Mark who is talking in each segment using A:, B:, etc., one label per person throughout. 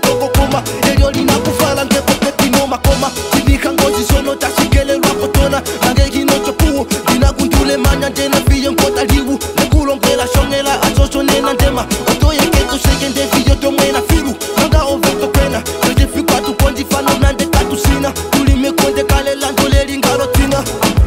A: kitoko koma elio lina kufala ndepopetino makoma cinika ngozi zono tasigelelwako tona nange kino copuwo ndina kundule manya ndena viyo nkota livu nekulongela shongela azozo nena ndema otoyeketo seke nde viyo tomwena filu nanga ovoto kwena ndetefikwatu kondifano nande katusina tulime konde kalela ndoleli ngalo tina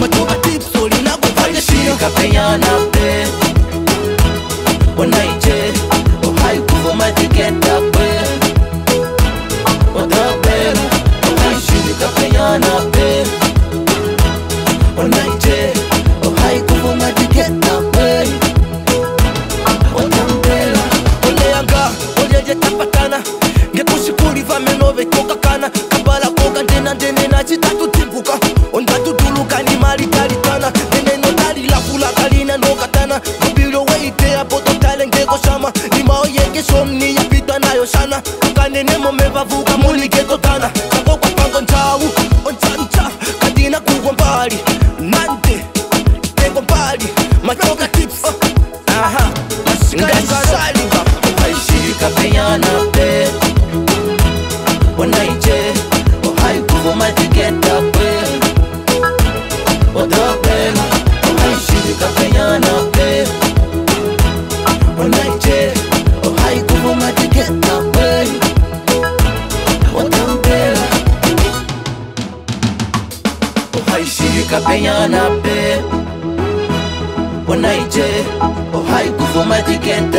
A: matoka tipsolina kufaleshiyo ake somni yapitwa nayo shana akanenemo mevavuka munigetotana kakokwa pango ntawu ontsantsa kandina kugwa mbali nante tego mbali matoka tips aha masikaisali ukaishika penyana pe onaije ohaikuvo
B: madiketa kwe odopela ukaishika penyana pe hayishirika pe yana pe